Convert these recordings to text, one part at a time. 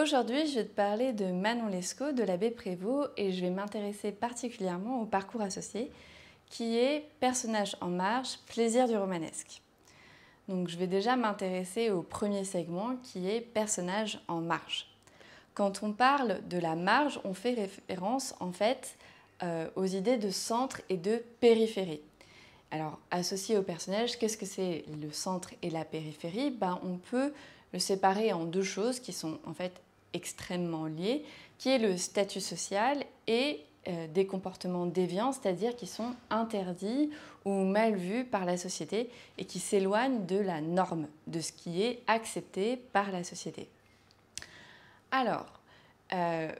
Aujourd'hui, je vais te parler de Manon Lescaut de l'abbé Prévost et je vais m'intéresser particulièrement au parcours associé qui est personnage en marge, plaisir du romanesque. Donc je vais déjà m'intéresser au premier segment qui est personnage en marge. Quand on parle de la marge, on fait référence en fait euh, aux idées de centre et de périphérie. Alors associé au personnage, qu'est-ce que c'est le centre et la périphérie? Ben, On peut le séparer en deux choses qui sont en fait extrêmement liées, qui est le statut social et euh, des comportements déviants, c'est-à-dire qui sont interdits ou mal vus par la société et qui s'éloignent de la norme, de ce qui est accepté par la société. Alors, euh,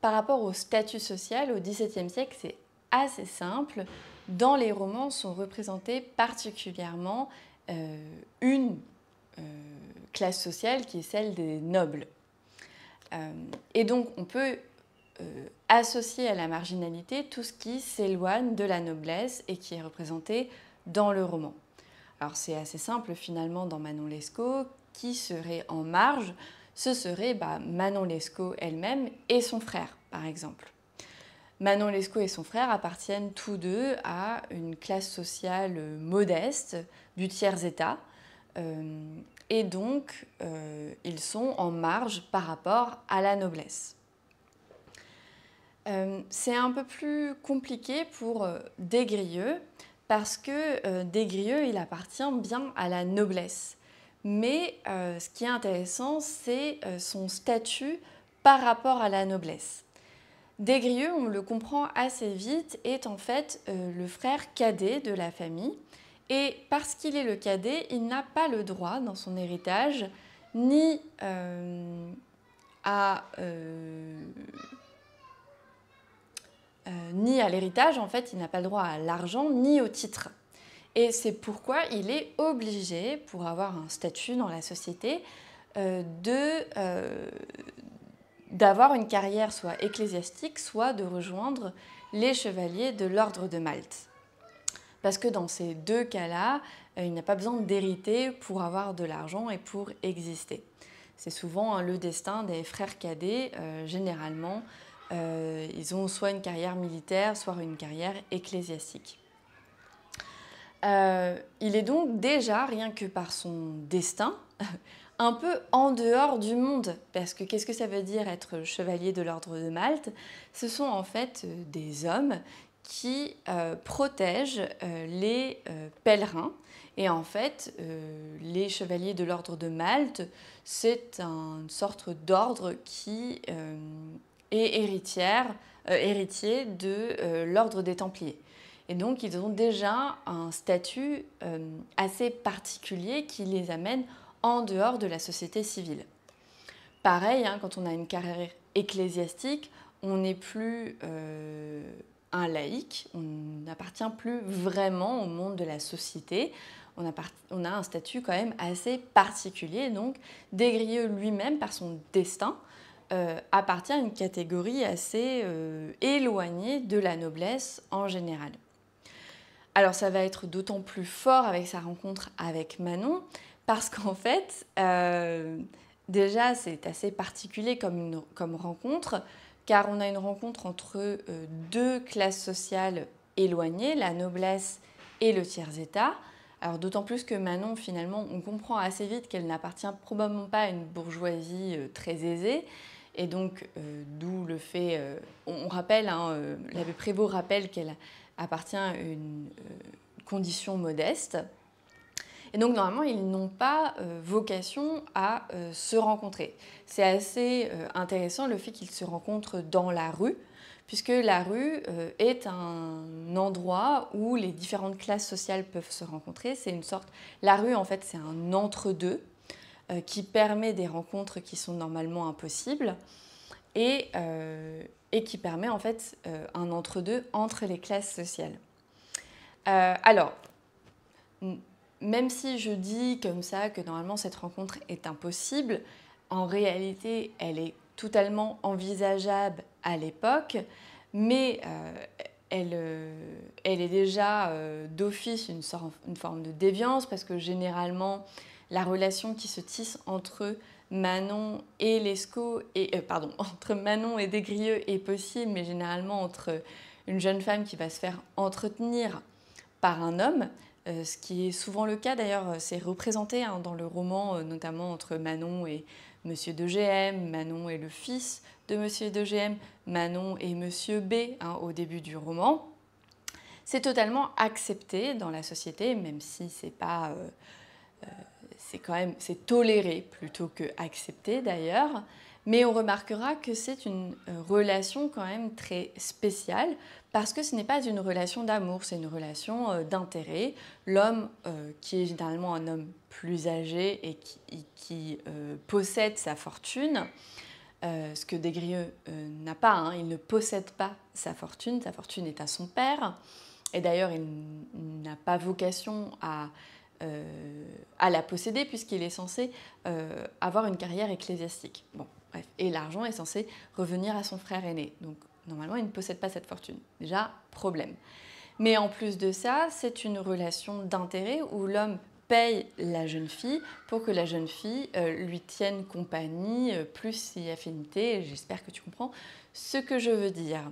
par rapport au statut social, au XVIIe siècle, c'est assez simple. Dans les romans sont représentées particulièrement euh, une classe sociale qui est celle des nobles. Et donc, on peut euh, associer à la marginalité tout ce qui s'éloigne de la noblesse et qui est représenté dans le roman. Alors c'est assez simple finalement dans Manon Lescaut, qui serait en marge Ce serait bah, Manon Lescaut elle-même et son frère par exemple. Manon Lescaut et son frère appartiennent tous deux à une classe sociale modeste du tiers-état. Euh, et donc, euh, ils sont en marge par rapport à la noblesse. Euh, c'est un peu plus compliqué pour euh, Desgrieux parce que Desgrieux, il appartient bien à la noblesse. Mais ce qui est intéressant, c'est son statut par rapport à la noblesse. Desgrieux, on le comprend assez vite, est en fait le frère cadet de la famille. Et parce qu'il est le cadet, il n'a pas le droit dans son héritage ni à euh, ni à l'héritage, en fait, il n'a pas le droit à l'argent ni au titre. Et c'est pourquoi il est obligé, pour avoir un statut dans la société, euh, euh, d'avoir une carrière soit ecclésiastique, soit de rejoindre les chevaliers de l'ordre de Malte. Parce que dans ces deux cas-là, il n'a pas besoin d'hériter pour avoir de l'argent et pour exister. C'est souvent hein, le destin des frères cadets, généralement euh, ils ont soit une carrière militaire, soit une carrière ecclésiastique. Euh, il est donc déjà, rien que par son destin, un peu en dehors du monde. Parce que qu'est-ce que ça veut dire être chevalier de l'ordre de Malte? Ce sont en fait euh, des hommes qui protègent les pèlerins. Et en fait, les chevaliers de l'ordre de Malte, c'est une sorte d'ordre qui et héritière, euh, héritier de euh, l'ordre des Templiers. Et donc, ils ont déjà un statut euh, assez particulier qui les amène en dehors de la société civile. Pareil, hein, quand on a une carrière ecclésiastique, on n'est plus un laïc, on n'appartient plus vraiment au monde de la société. On a, un statut quand même assez particulier. Donc, Desgrieux lui-même, par son destin, euh, appartient à une catégorie assez euh, éloignée de la noblesse en général. Alors ça va être d'autant plus fort avec sa rencontre avec Manon, parce qu'en fait, euh, déjà c'est assez particulier comme rencontre, car on a une rencontre entre deux classes sociales éloignées, la noblesse et le tiers-état. Alors d'autant plus que Manon, finalement, on comprend assez vite qu'elle n'appartient probablement pas à une bourgeoisie très aisée, et donc, euh, d'où le fait, euh, on, rappelle, hein, euh, l'abbé Prévost rappelle qu'elle appartient à une condition modeste. Et donc, normalement, ils n'ont pas vocation à se rencontrer. C'est assez intéressant le fait qu'ils se rencontrent dans la rue, puisque la rue est un endroit où les différentes classes sociales peuvent se rencontrer. C'est une sorte. La rue, en fait, c'est un entre-deux. Euh, qui permet des rencontres qui sont normalement impossibles et, euh, qui permet en fait euh, un entre-deux entre les classes sociales. alors, même si je dis comme ça que normalement cette rencontre est impossible, en réalité elle est totalement envisageable à l'époque, mais elle, elle, est déjà d'office une, forme de déviance parce que généralement la relation qui se tisse entre Manon et Lescaut, et, euh, pardon, entre Manon et Desgrieux est possible, mais généralement entre une jeune femme qui va se faire entretenir par un homme, euh, ce qui est souvent le cas d'ailleurs, c'est représenté hein, dans le roman, euh, notamment entre Manon et Monsieur de GM, Manon et le fils de Monsieur de GM, Manon et Monsieur B hein, au début du roman. C'est totalement accepté dans la société, même si c'est pas c'est quand même c'est toléré plutôt que accepté d'ailleurs. Mais on remarquera que c'est une euh, relation quand même très spéciale parce que ce n'est pas une relation d'amour, c'est une relation euh, d'intérêt. L'homme, euh, qui est généralement un homme plus âgé et qui, possède sa fortune, ce que Desgrieux n'a pas, hein, il ne possède pas sa fortune, sa fortune est à son père. Et d'ailleurs, il n'a pas vocation à la posséder puisqu'il est censé avoir une carrière ecclésiastique. Bon, bref. Et l'argent est censé revenir à son frère aîné. Donc normalement, il ne possède pas cette fortune. Déjà, problème. Mais en plus de ça, c'est une relation d'intérêt où l'homme paye la jeune fille pour que la jeune fille euh, lui tienne compagnie, plus si affinité. J'espère que tu comprends ce que je veux dire.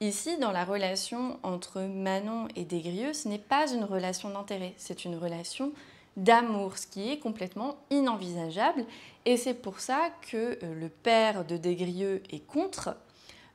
Ici, dans la relation entre Manon et Desgrieux, ce n'est pas une relation d'intérêt, c'est une relation d'amour, ce qui est complètement inenvisageable. Et c'est pour ça que euh, le père de Desgrieux est contre,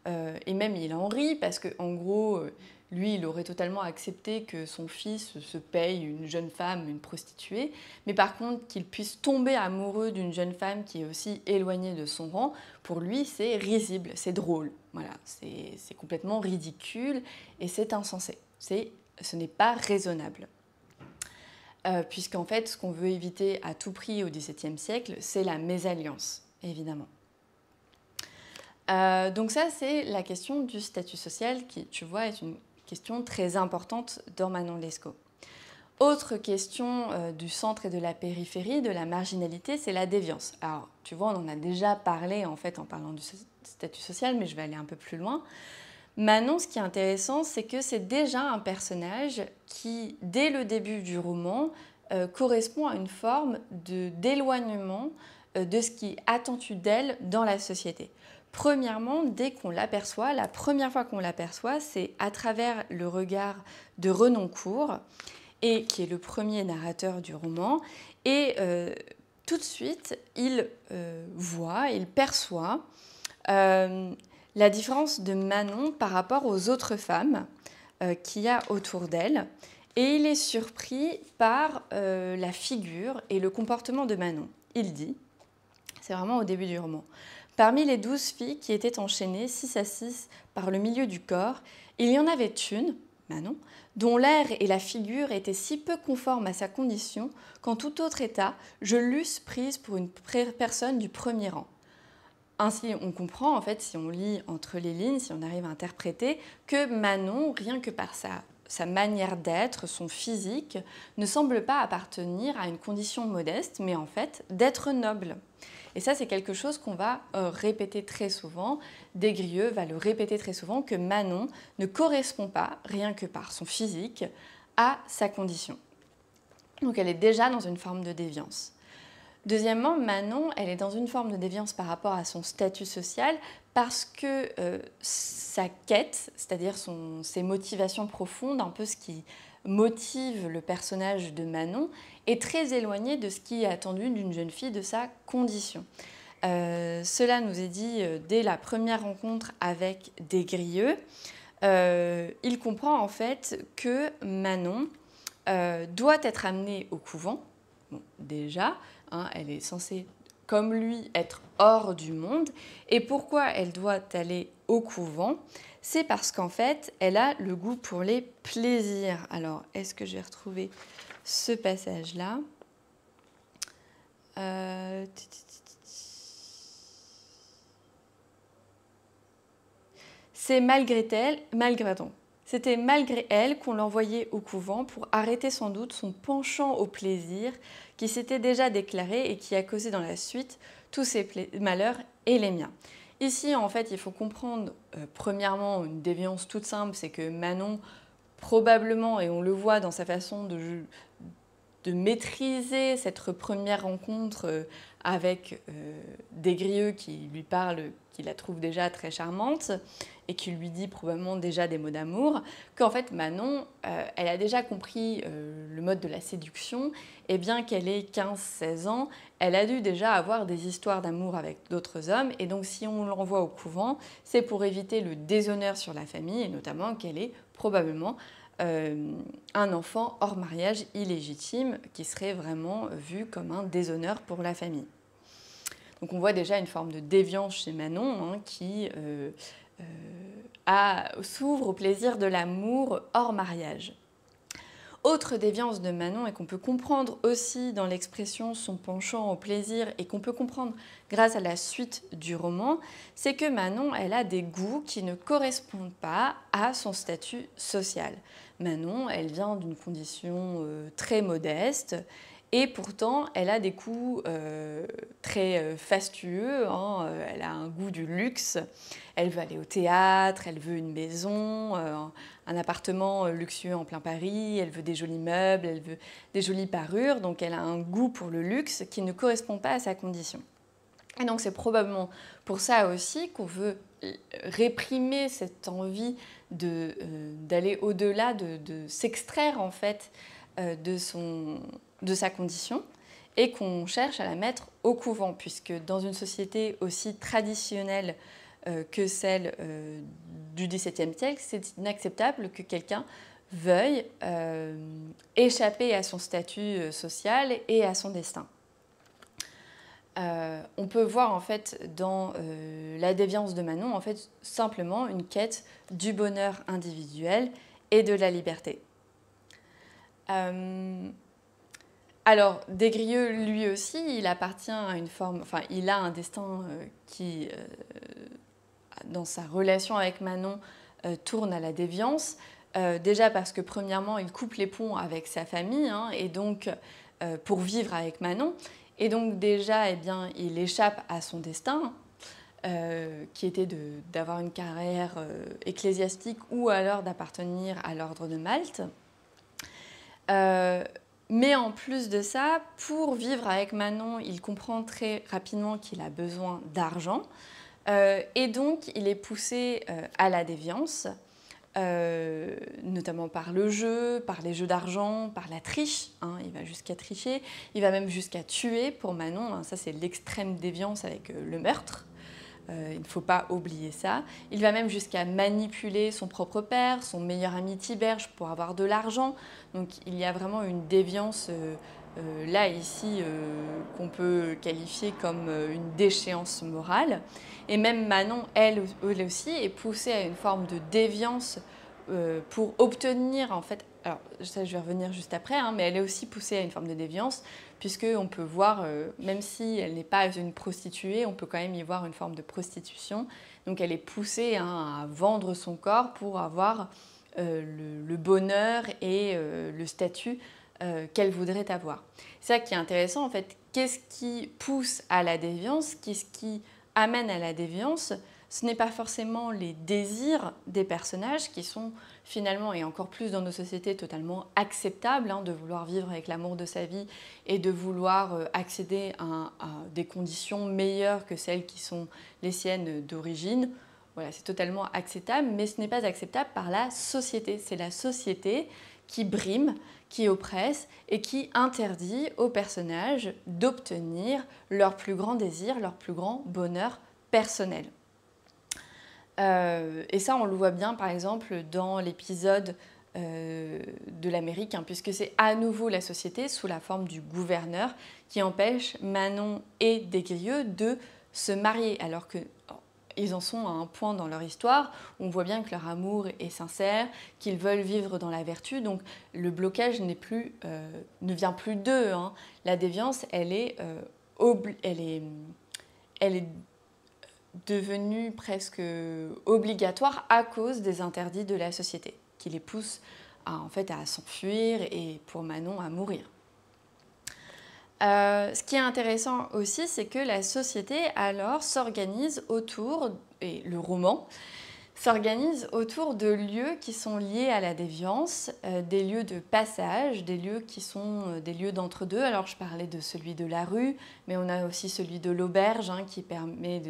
euh, et même il en rit, parce qu'en gros, euh, lui, il aurait totalement accepté que son fils se paye une jeune femme, une prostituée, mais par contre qu'il puisse tomber amoureux d'une jeune femme qui est aussi éloignée de son rang, pour lui, c'est risible, c'est drôle. Voilà, c'est complètement ridicule et c'est insensé. Ce n'est pas raisonnable. Euh, puisqu'en fait, ce qu'on veut éviter à tout prix au XVIIe siècle, c'est la mésalliance, évidemment. Euh, donc ça, c'est la question du statut social qui, tu vois, est une question très importante dans Manon Lescaut. Autre question euh, du centre et de la périphérie, de la marginalité, c'est la déviance. Alors, tu vois, on en a déjà parlé en fait en parlant du statut social, mais je vais aller un peu plus loin. Manon, ce qui est intéressant, c'est que c'est déjà un personnage qui, dès le début du roman, euh, correspond à une forme d'éloignement euh, de ce qui est attendu d'elle dans la société. Premièrement, dès qu'on l'aperçoit, la première fois qu'on l'aperçoit, c'est à travers le regard de Renoncourt, et qui est le premier narrateur du roman. Et euh, tout de suite, il voit, il perçoit la différence de Manon par rapport aux autres femmes qu'il y a autour d'elle. Et il est surpris par la figure et le comportement de Manon. Il dit, c'est vraiment au début du roman, Parmi les douze filles qui étaient enchaînées six à six par le milieu du corps, il y en avait une, Manon, dont l'air et la figure étaient si peu conformes à sa condition qu'en tout autre état, je l'eusse prise pour une personne du premier rang. Ainsi, on comprend, en fait, si on lit entre les lignes, si on arrive à interpréter, que Manon, rien que par sa, manière d'être, son physique, ne semble pas appartenir à une condition modeste, mais en fait d'être noble. Et ça, c'est quelque chose qu'on va euh, répéter très souvent. Desgrieux va le répéter très souvent que Manon ne correspond pas, rien que par son physique, à sa condition. Donc elle est déjà dans une forme de déviance. Deuxièmement, Manon, elle est dans une forme de déviance par rapport à son statut social parce que euh, sa quête, c'est-à-dire ses motivations profondes, un peu ce qui motive le personnage de Manon, est très éloigné de ce qui est attendu d'une jeune fille de sa condition. Euh, cela nous est dit euh, dès la première rencontre avec Desgrieux. Euh, il comprend en fait que Manon doit être amenée au couvent. déjà, hein, elle est censée, comme lui, être hors du monde. Et pourquoi elle doit aller au couvent? C'est parce qu'en fait, elle a le goût pour les plaisirs. Alors, est-ce que je vais retrouver ce passage-là? Euh, c'est malgré elle, malgré C'était malgré elle qu'on l'envoyait au couvent pour arrêter sans doute son penchant au plaisir qui s'était déjà déclaré et qui a causé dans la suite tous ses malheurs et les miens. Ici, en fait, il faut comprendre, euh, premièrement, une déviance toute simple, c'est que Manon probablement, et on le voit dans sa façon de, de maîtriser cette première rencontre avec des grieux qui lui parlent, qui la trouvent déjà très charmante et qui lui dit probablement déjà des mots d'amour, qu'en fait Manon, euh, elle a déjà compris euh, le mode de la séduction, et bien qu'elle ait 15-16 ans, elle a dû déjà avoir des histoires d'amour avec d'autres hommes, et donc si on l'envoie au couvent, c'est pour éviter le déshonneur sur la famille, et notamment qu'elle est probablement euh, un enfant hors mariage illégitime, qui serait vraiment vu comme un déshonneur pour la famille. Donc on voit déjà une forme de déviance chez Manon hein, qui euh, s'ouvre au plaisir de l'amour hors mariage. Autre déviance de Manon et qu'on peut comprendre aussi dans l'expression son penchant au plaisir et qu'on peut comprendre grâce à la suite du roman, c'est que Manon, elle a des goûts qui ne correspondent pas à son statut social. Manon, elle vient d'une condition euh, très modeste et pourtant, elle a des goûts euh, très euh, fastueux. Hein. Euh, elle a un goût du luxe. Elle veut aller au théâtre, elle veut une maison, un appartement luxueux en plein Paris. Elle veut des jolis meubles, elle veut des jolies parures. Donc, elle a un goût pour le luxe qui ne correspond pas à sa condition. Et donc, c'est probablement pour ça aussi qu'on veut réprimer cette envie d'aller au-delà, de, de s'extraire en fait de son de sa condition et qu'on cherche à la mettre au couvent, puisque dans une société aussi traditionnelle euh, que celle euh, du XVIIe siècle, c'est inacceptable que quelqu'un veuille euh, échapper à son statut social et à son destin. on peut voir en fait dans la déviance de Manon simplement une quête du bonheur individuel et de la liberté. Alors, Desgrieux, lui aussi, il appartient à une forme, il a un destin euh, qui, euh, dans sa relation avec Manon, euh, tourne à la déviance. déjà parce que, premièrement, il coupe les ponts avec sa famille, hein, et donc, pour vivre avec Manon. Et donc, déjà, eh bien, il échappe à son destin, qui était d'avoir une carrière ecclésiastique ou alors d'appartenir à l'ordre de Malte. Mais en plus de ça, pour vivre avec Manon, il comprend très rapidement qu'il a besoin d'argent. Euh, et donc, il est poussé euh, à la déviance, euh, notamment par le jeu, par les jeux d'argent, par la triche. Hein. il va jusqu'à tricher, il va même jusqu'à tuer pour Manon. Hein. ça, c'est l'extrême déviance avec le meurtre. Euh, il ne faut pas oublier ça. Il va même jusqu'à manipuler son propre père, son meilleur ami Tiberge pour avoir de l'argent. Donc il y a vraiment une déviance euh, euh, là, ici, qu'on peut qualifier comme une déchéance morale. Et même Manon, elle, elle aussi, est poussée à une forme de déviance pour obtenir, en fait, alors ça je vais revenir juste après, hein, mais elle est aussi poussée à une forme de déviance puisqu'on peut voir, euh, même si elle n'est pas une prostituée, on peut quand même y voir une forme de prostitution. Donc elle est poussée hein, à vendre son corps pour avoir euh, le, bonheur et euh, le statut qu'elle voudrait avoir. C'est ça qui est intéressant en fait. Qu'est-ce qui pousse à la déviance? Qu'est-ce qui amène à la déviance? Ce n'est pas forcément les désirs des personnages qui sont finalement, et encore plus dans nos sociétés, totalement acceptables, hein, de vouloir vivre avec l'amour de sa vie et de vouloir euh, accéder à, des conditions meilleures que celles qui sont les siennes d'origine. Voilà, c'est totalement acceptable, mais ce n'est pas acceptable par la société. C'est la société qui brime, qui oppresse et qui interdit aux personnages d'obtenir leur plus grand désir, leur plus grand bonheur personnel. Euh, et ça, on le voit bien, par exemple, dans l'épisode euh, de l'Amérique, hein, puisque c'est à nouveau la société, sous la forme du gouverneur, qui empêche Manon et Desgrieux de se marier, alors que ils en sont à un point dans leur histoire où on voit bien que leur amour est sincère, qu'ils veulent vivre dans la vertu. Donc le blocage plus, euh, ne vient plus d'eux. Hein. La déviance, elle est, elle est, elle est devenu presque obligatoire à cause des interdits de la société, qui les poussent à, en fait, à s'enfuir et pour Manon à mourir. Euh, ce qui est intéressant aussi, c'est que la société alors s'organise autour, et le roman s'organise autour de lieux qui sont liés à la déviance, euh, des lieux de passage, des lieux qui sont euh, des lieux d'entre-deux. Alors je parlais de celui de la rue, mais on a aussi celui de l'auberge hein, qui permet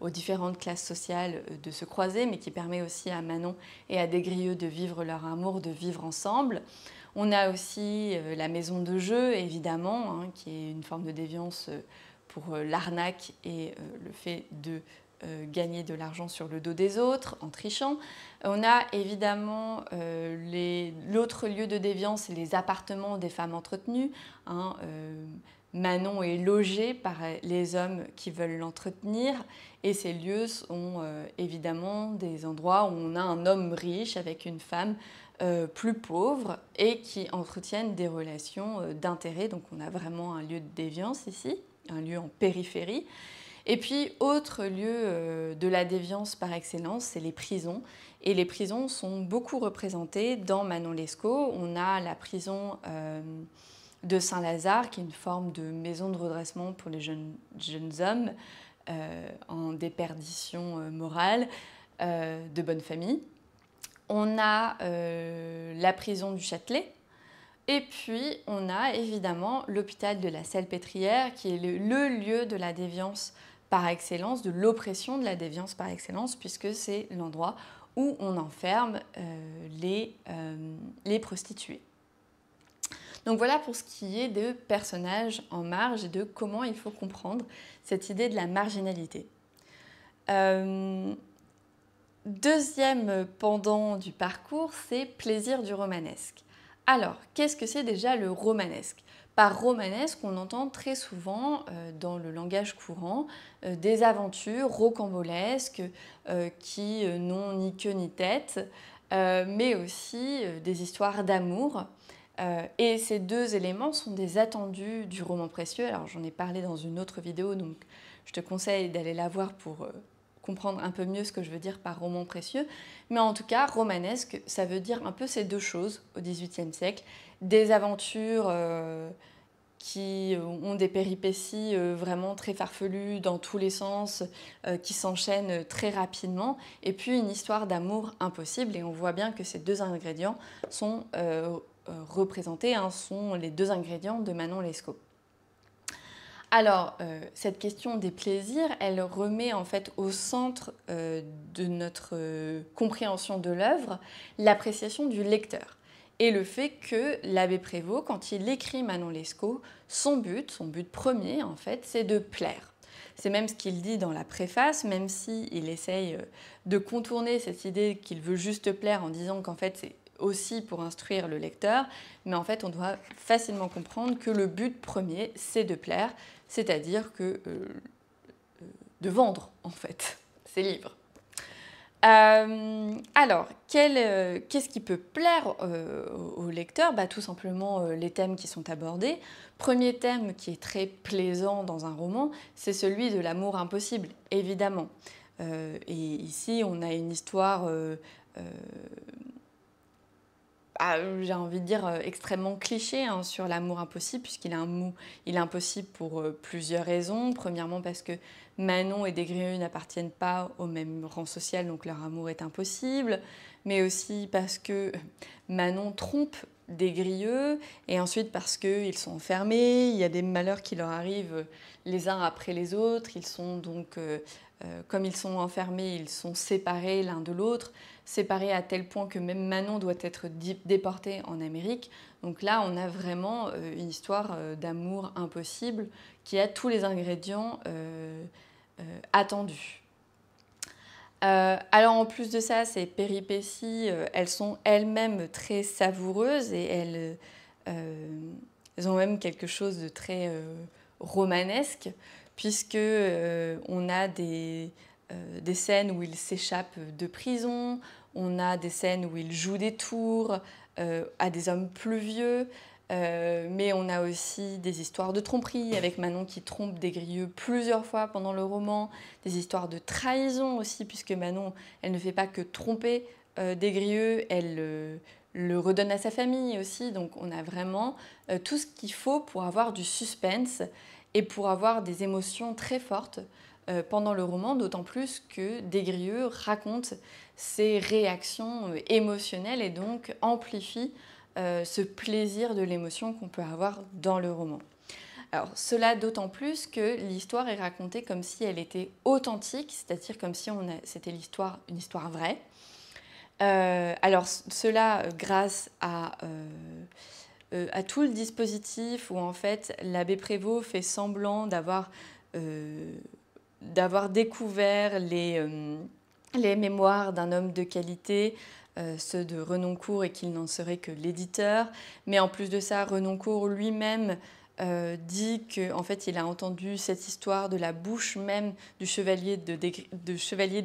aux différentes classes sociales euh, de se croiser, mais qui permet aussi à Manon et à des grieux de vivre leur amour, de vivre ensemble. On a aussi la maison de jeu, évidemment, hein, qui est une forme de déviance pour l'arnaque et le fait de gagner de l'argent sur le dos des autres en trichant. On a évidemment euh, l'autre lieu de déviance, les appartements des femmes entretenues. Hein, euh, Manon est logée par les hommes qui veulent l'entretenir et ces lieux sont évidemment des endroits où on a un homme riche avec une femme plus pauvre et qui entretiennent des relations d'intérêt. Donc on a vraiment un lieu de déviance ici, un lieu en périphérie. Et puis, autre lieu euh, de la déviance par excellence, c'est les prisons. Et les prisons sont beaucoup représentées dans Manon Lescaut. On a la prison euh, de Saint-Lazare, qui est une forme de maison de redressement pour les jeunes, hommes euh, en déperdition morale, de bonne famille. On a la prison du Châtelet, et puis, on a évidemment l'hôpital de la Salpêtrière, qui est le, lieu de la déviance par excellence, de l'oppression de la déviance par excellence, puisque c'est l'endroit où on enferme euh, les, euh, les prostituées. Donc voilà pour ce qui est de personnages en marge et de comment il faut comprendre cette idée de la marginalité. Euh, deuxième pendant du parcours, c'est plaisir du romanesque. Alors, qu'est-ce que c'est déjà le romanesque? Par romanesque, on entend très souvent euh, dans le langage courant euh, des aventures rocambolesques euh, qui n'ont ni queue ni tête, mais aussi des histoires d'amour. et ces deux éléments sont des attendus du roman précieux. Alors j'en ai parlé dans une autre vidéo, donc je te conseille d'aller la voir pour comprendre un peu mieux ce que je veux dire par roman précieux. Mais en tout cas, romanesque, ça veut dire un peu ces deux choses au XVIIIe siècle. Des aventures qui euh, ont des péripéties euh, vraiment très farfelues dans tous les sens, euh, qui s'enchaînent très rapidement, et puis une histoire d'amour impossible. Et on voit bien que ces deux ingrédients sont représentés, hein, sont les deux ingrédients de Manon Lescaut. Alors, cette question des plaisirs, elle remet en fait au centre de notre compréhension de l'œuvre l'appréciation du lecteur et le fait que l'abbé Prévost, quand il écrit Manon Lescaut, son but, son but premier en fait, c'est de plaire. C'est même ce qu'il dit dans la préface, même s'il il essaye euh, de contourner cette idée qu'il veut juste plaire en disant qu'en fait c'est aussi pour instruire le lecteur, mais en fait on doit facilement comprendre que le but premier c'est de plaire, c'est-à-dire que euh, euh, de vendre en fait ses livres. Euh, alors, qu'est-ce qui peut plaire euh, au lecteur? Bah, Tout simplement les thèmes qui sont abordés. Premier thème qui est très plaisant dans un roman, c'est celui de l'amour impossible, évidemment. et ici, on a une histoire j'ai envie de dire, extrêmement cliché hein, sur l'amour impossible, puisqu'il est, un il est impossible pour plusieurs raisons. Premièrement, parce que Manon et Desgrieux n'appartiennent pas au même rang social, donc leur amour est impossible, mais aussi parce que Manon trompe Desgrieux, et ensuite parce qu'ils sont enfermés, il y a des malheurs qui leur arrivent les uns après les autres, ils sont donc, euh, euh, comme ils sont enfermés, ils sont séparés l'un de l'autre, séparés à tel point que même Manon doit être déportée en Amérique. Donc là, on a vraiment euh, une histoire d'amour impossible qui a tous les ingrédients euh, attendues. Euh, alors en plus de ça, ces péripéties, euh, elles sont elles-mêmes très savoureuses et elles, ont même quelque chose de très romanesque puisque on a des, des, scènes où il s'échappe de prison, on a des scènes où il joue des tours à des hommes plus vieux, euh, mais on a aussi des histoires de tromperie avec Manon qui trompe des Grieux plusieurs fois pendant le roman, des histoires de trahison aussi, puisque Manon, elle ne fait pas que tromper euh, des Grieux, elle euh, le redonne à sa famille aussi. Donc on a vraiment tout ce qu'il faut pour avoir du suspense et pour avoir des émotions très fortes pendant le roman, d'autant plus que Desgrieux raconte ses réactions émotionnelles et donc amplifie ce plaisir de l'émotion qu'on peut avoir dans le roman. Alors cela d'autant plus que l'histoire est racontée comme si elle était authentique, c'est-à-dire comme si c'était l'histoire, une histoire vraie. Euh, alors cela euh, grâce à, euh, à, tout le dispositif où en fait l'abbé Prévost fait semblant d'avoir d'avoir découvert les, les mémoires d'un homme de qualité, ceux de Renoncourt, et qu'il n'en serait que l'éditeur. Mais en plus de ça, Renoncourt lui-même euh, dit qu'en fait, il a entendu cette histoire de la bouche même du chevalier de, de chevalier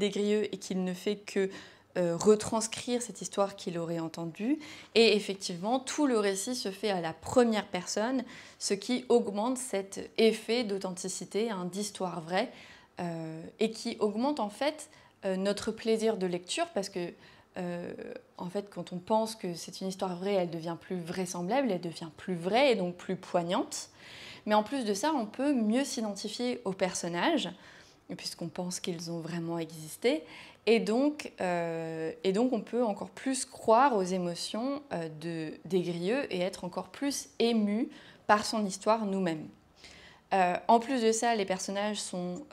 et qu'il ne fait que euh, retranscrire cette histoire qu'il aurait entendue. Et effectivement, tout le récit se fait à la première personne, ce qui augmente cet effet d'authenticité, hein, d'histoire vraie, euh, et qui augmente en fait notre plaisir de lecture parce que euh, en fait, quand on pense que c'est une histoire vraie, elle devient plus vraisemblable, elle devient plus vraie et donc plus poignante. Mais en plus de ça, on peut mieux s'identifier aux personnages, puisqu'on pense qu'ils ont vraiment existé. Et donc, euh, et donc, on peut encore plus croire aux émotions euh, de, des Grieux et être encore plus ému par son histoire nous-mêmes. en plus de ça, les personnages sont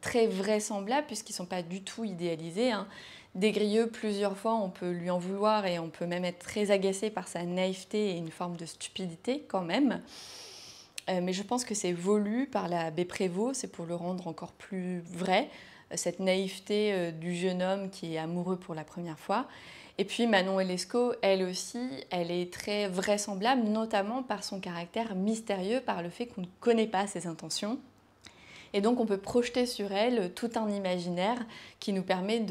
très vraisemblables puisqu'ils ne sont pas du tout idéalisés. Hein. Desgrieux, plusieurs fois, on peut lui en vouloir et on peut même être très agacé par sa naïveté et une forme de stupidité quand même. Euh, mais je pense que c'est voulu par l'abbé Prévost, c'est pour le rendre encore plus vrai, euh, cette naïveté euh, du jeune homme qui est amoureux pour la première fois. Et puis Manon Elesco, elle aussi, elle est très vraisemblable, notamment par son caractère mystérieux, par le fait qu'on ne connaît pas ses intentions. Et donc on peut projeter sur elle tout un imaginaire qui nous permet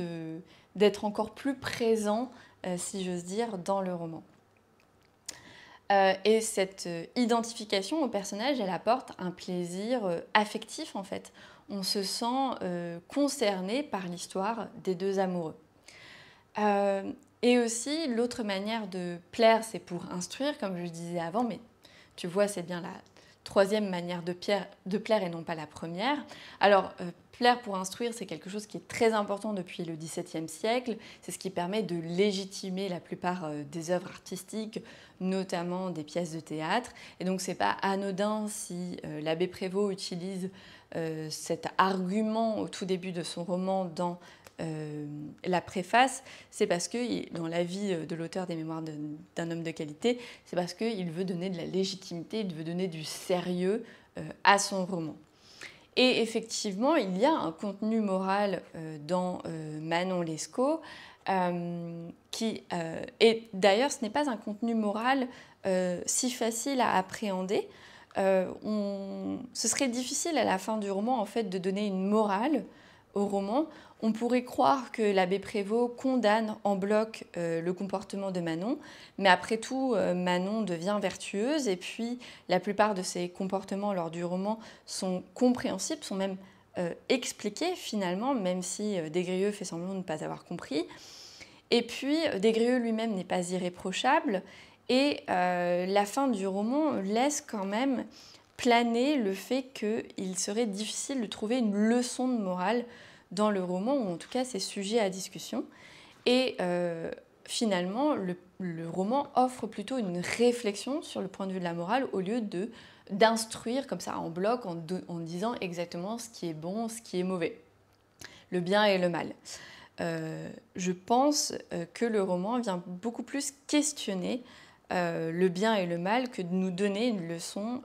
d'être encore plus présent, euh, si j'ose dire, dans le roman. Euh, et cette identification au personnage, elle apporte un plaisir affectif en fait. On se sent concerné par l'histoire des deux amoureux. et aussi, l'autre manière de plaire, c'est pour instruire, comme je disais avant, mais tu vois, c'est bien la troisième manière de, de, plaire et non pas la première. Alors, Plaire pour instruire, c'est quelque chose qui est très important depuis le XVIIe siècle. C'est ce qui permet de légitimer la plupart euh, des œuvres artistiques, notamment des pièces de théâtre. Et donc, c'est pas anodin si euh, l'abbé Prévost utilise euh, cet argument au tout début de son roman dans la préface, c'est parce que dans la vie de l'auteur des mémoires d'un homme de qualité, c'est parce qu'il veut donner de la légitimité, il veut donner du sérieux à son roman. Et effectivement, il y a un contenu moral euh, dans euh, Manon Lescaut euh, qui et d'ailleurs ce n'est pas un contenu moral si facile à appréhender. ce serait difficile à la fin du roman en fait de donner une morale au roman on pourrait croire que l'abbé Prévost condamne en bloc euh, le comportement de Manon, mais après tout, euh, Manon devient vertueuse et puis la plupart de ses comportements lors du roman sont compréhensibles, sont même euh, expliqués finalement, même si Desgrieux fait semblant de ne pas avoir compris. Et puis, Desgrieux lui-même n'est pas irréprochable et la fin du roman laisse quand même planer le fait qu'il serait difficile de trouver une leçon de morale dans le roman, ou en tout cas c'est sujet à discussion. Et euh, finalement, le, roman offre plutôt une réflexion sur le point de vue de la morale au lieu de d'instruire comme ça en bloc en, disant exactement ce qui est bon, ce qui est mauvais, le bien et le mal. Euh, je pense euh, que le roman vient beaucoup plus questionner le bien et le mal que de nous donner une leçon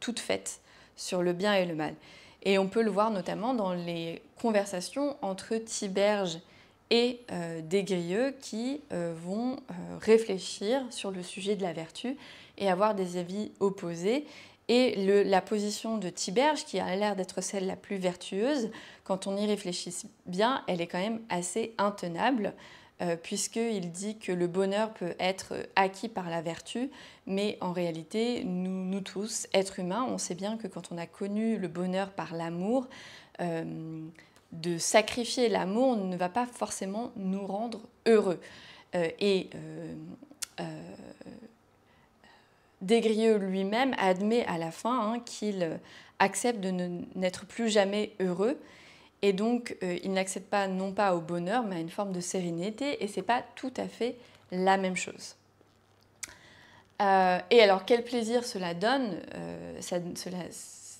toute faite sur le bien et le mal. Et on peut le voir notamment dans les conversations entre Tiberge et euh, qui euh, vont euh, réfléchir sur le sujet de la vertu et avoir des avis opposés. Et la position de Tiberge, qui a l'air d'être celle la plus vertueuse, quand on y réfléchit bien, elle est quand même assez intenable. Euh, puisqu'il dit que le bonheur peut être acquis par la vertu, mais en réalité, nous, tous, êtres humains, on sait bien que quand on a connu le bonheur par l'amour, euh, de sacrifier l'amour ne va pas forcément nous rendre heureux. Euh, et Desgrieux lui-même admet à la fin hein, qu'il accepte de n'être plus jamais heureux Et donc, il n'accède pas non pas au bonheur, mais à une forme de sérénité, et c'est pas tout à fait la même chose. et alors, quel plaisir cela donne C'est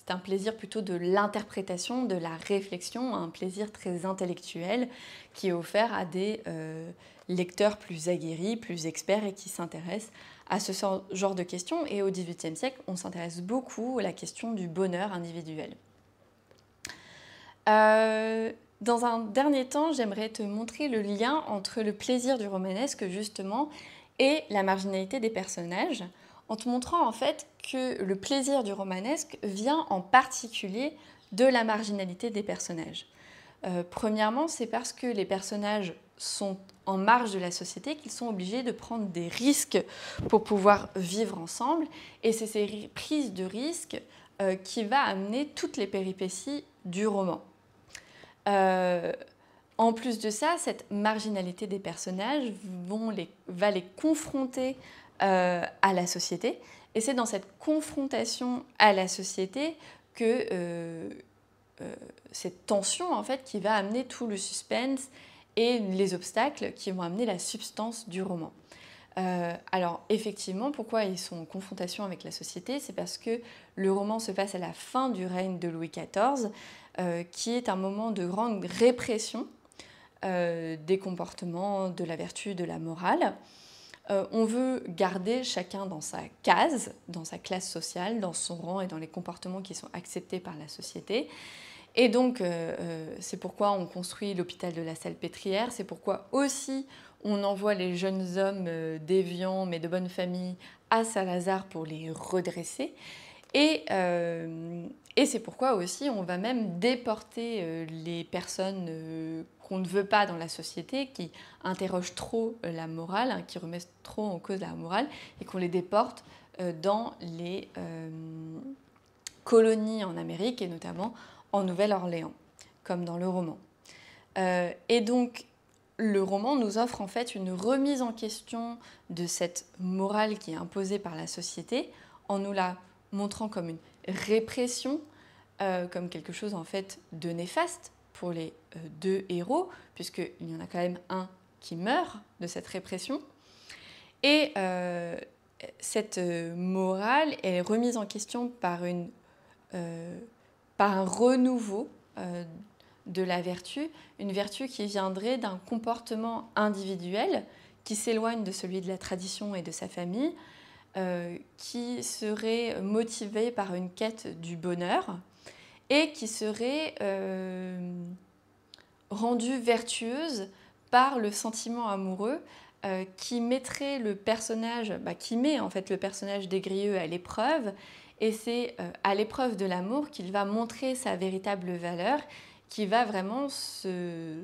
un plaisir plutôt de l'interprétation, de la réflexion, un plaisir très intellectuel qui est offert à des lecteurs plus aguerris, plus experts et qui s'intéressent à ce genre de questions. Et au XVIIIe siècle, on s'intéresse beaucoup à la question du bonheur individuel. Euh, dans un dernier temps, j'aimerais te montrer le lien entre le plaisir du romanesque, justement, et la marginalité des personnages, en te montrant en fait que le plaisir du romanesque vient en particulier de la marginalité des personnages. Euh, premièrement, c'est parce que les personnages sont en marge de la société qu'ils sont obligés de prendre des risques pour pouvoir vivre ensemble. Et c'est ces prises de risques euh, qui va amener toutes les péripéties du roman. Euh, en plus de ça, cette marginalité des personnages va les confronter à la société. Et c'est dans cette confrontation à la société que euh, cette tension en fait qui va amener tout le suspense et les obstacles qui vont amener la substance du roman. Euh, alors effectivement, pourquoi ils sont en confrontation avec la société C'est parce que le roman se passe à la fin du règne de Louis XIV, euh, qui est un moment de grande répression des comportements, de la vertu, de la morale. on veut garder chacun dans sa case, dans sa classe sociale, dans son rang et dans les comportements qui sont acceptés par la société. Et donc, euh, euh, c'est pourquoi on construit l'hôpital de la Salpêtrière, c'est pourquoi aussi on envoie les jeunes hommes euh, déviants mais de bonne famille à Saint-Lazare pour les redresser. Et, et c'est pourquoi aussi on va même déporter les personnes qu'on ne veut pas dans la société, qui interrogent trop la morale, hein, qui remettent trop en cause la morale, et qu'on les déporte dans les colonies en Amérique, et notamment en Nouvelle-Orléans, comme dans le roman. Euh, et donc, le roman nous offre en fait une remise en question de cette morale qui est imposée par la société, en nous la montrant comme une répression, euh, comme quelque chose en fait de néfaste pour les euh, deux héros, puisqu'il y en a quand même un qui meurt de cette répression. Et cette morale est remise en question par une par un renouveau euh, de la vertu, une vertu qui viendrait d'un comportement individuel qui s'éloigne de celui de la tradition et de sa famille, euh, qui serait motivé par une quête du bonheur et qui serait euh, rendue vertueuse par le sentiment amoureux qui mettrait le personnage, bah, qui met en fait le personnage des Grieux à l'épreuve. Et c'est euh, à l'épreuve de l'amour qu'il va montrer sa véritable valeur, qui va vraiment se,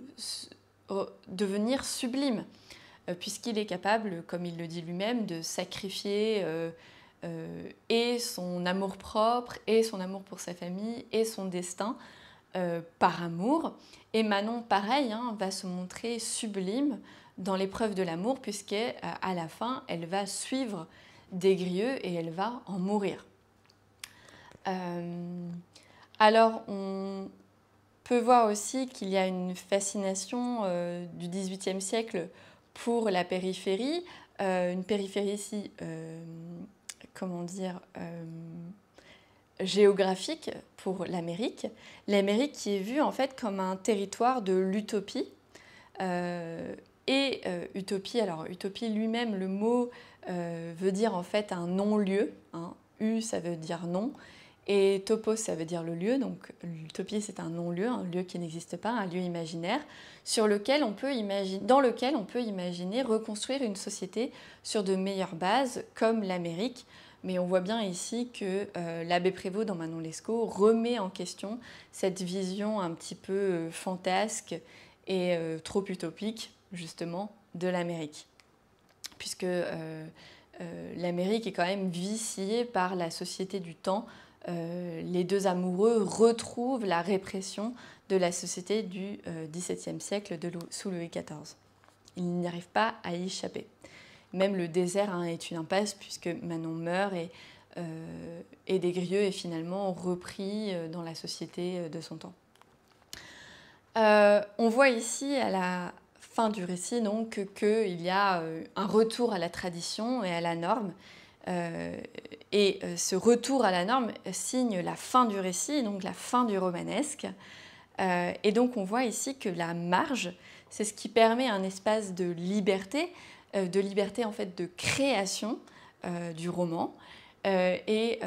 devenir sublime, euh, puisqu'il est capable, comme il le dit lui-même, de sacrifier euh, et son amour propre, et son amour pour sa famille, et son destin par amour. Et Manon, pareil, hein, va se montrer sublime dans l'épreuve de l'amour, puisqu'à la fin, elle va suivre Desgrieux et elle va en mourir. Euh, alors, on peut voir aussi qu'il y a une fascination euh, du XVIIIe siècle pour la périphérie, euh, une périphérie ici, comment dire, géographique pour l'Amérique. L'Amérique qui est vue en fait comme un territoire de l'utopie. et utopie, alors utopie lui-même, le mot veut dire en fait un non-lieu. Hein. U, ça veut dire non. Et topos, ça veut dire le lieu, donc l'utopie c'est un non-lieu, un lieu qui n'existe pas, un lieu imaginaire, dans lequel on peut imaginer reconstruire une société sur de meilleures bases, comme l'Amérique. Mais on voit bien ici que euh, l'abbé Prévost dans Manon Lescaut remet en question cette vision un petit peu euh, fantasque et euh, trop utopique, justement, de l'Amérique. Puisque l'Amérique est quand même viciée par la société du temps, euh, les deux amoureux retrouvent la répression de la société du euh, XVIIe siècle sous Louis XIV. Ils n'y arrivent pas à y échapper. Même le désert hein, est une impasse puisque Manon meurt et, euh, Desgrieux est finalement repris dans la société de son temps. on voit ici à la fin du récit donc qu'il y a un retour à la tradition et à la norme euh, et euh, ce retour à la norme signe la fin du récit, donc la fin du romanesque. Euh, et donc on voit ici que la marge, c'est ce qui permet un espace de liberté, de liberté en fait de création du roman. et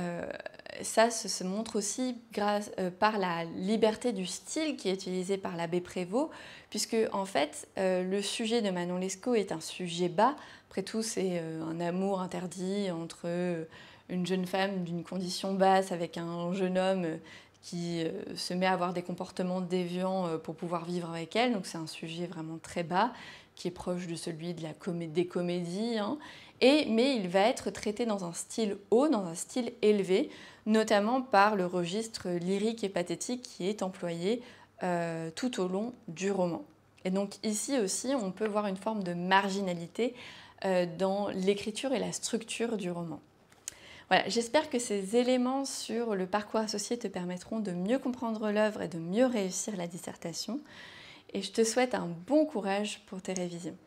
ça se, montre aussi grâce, par la liberté du style qui est utilisé par l'abbé Prévost, puisque en fait le sujet de Manon Lescaut est un sujet bas, après tout, c'est euh, un amour interdit entre euh, une jeune femme d'une condition basse avec un jeune homme euh, qui se met à avoir des comportements déviants pour pouvoir vivre avec elle. Donc c'est un sujet vraiment très bas qui est proche de celui de la des comédies. Hein. Et, mais il va être traité dans un style haut, dans un style élevé, notamment par le registre lyrique et pathétique qui est employé tout au long du roman. Et donc ici aussi, on peut voir une forme de marginalité dans l'écriture et la structure du roman. Voilà, j'espère que ces éléments sur le parcours associé te permettront de mieux comprendre l'œuvre et de mieux réussir la dissertation. Et je te souhaite un bon courage pour tes révisions.